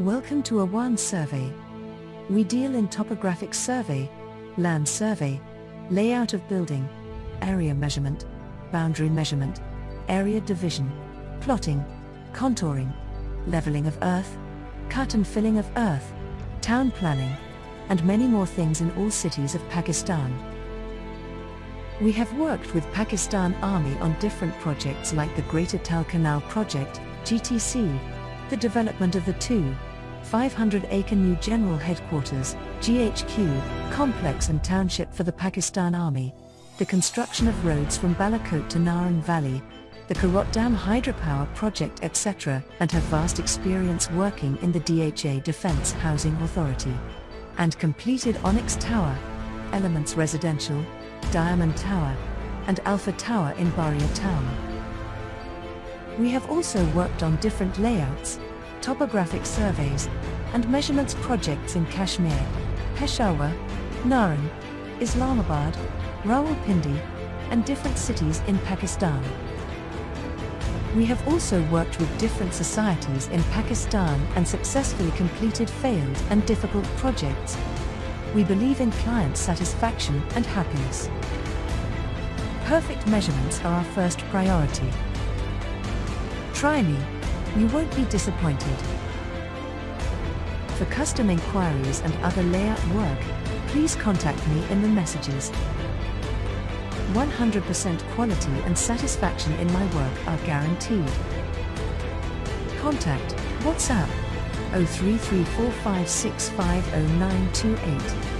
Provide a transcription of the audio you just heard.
Welcome to Awan Survey. We deal in topographic survey, land survey, layout of building, area measurement, boundary measurement, area division, plotting, contouring, leveling of earth, cut and filling of earth, town planning, and many more things in all cities of Pakistan. We have worked with Pakistan Army on different projects like the Greater Thal Canal Project, GTC, the development of the two 500 acre new General Headquarters, GHQ, complex and township for the Pakistan Army, the construction of roads from Balakot to Naran Valley, the Karot Dam hydropower project, etc., and have vast experience working in the DHA Defence Housing Authority. And completed Onyx Tower, Elements Residential, Diamond Tower, and Alpha Tower in Bahria Town. We have also worked on different layouts, topographic surveys, and measurements projects in Kashmir, Peshawar, Naran, Islamabad, Rawalpindi, and different cities in Pakistan. We have also worked with different societies in Pakistan and successfully completed failed and difficult projects. We believe in client satisfaction and happiness. Perfect measurements are our first priority. Try me, you won't be disappointed. For custom inquiries and other layout work, please contact me in the messages. 100% quality and satisfaction in my work are guaranteed. Contact WhatsApp 033456500928.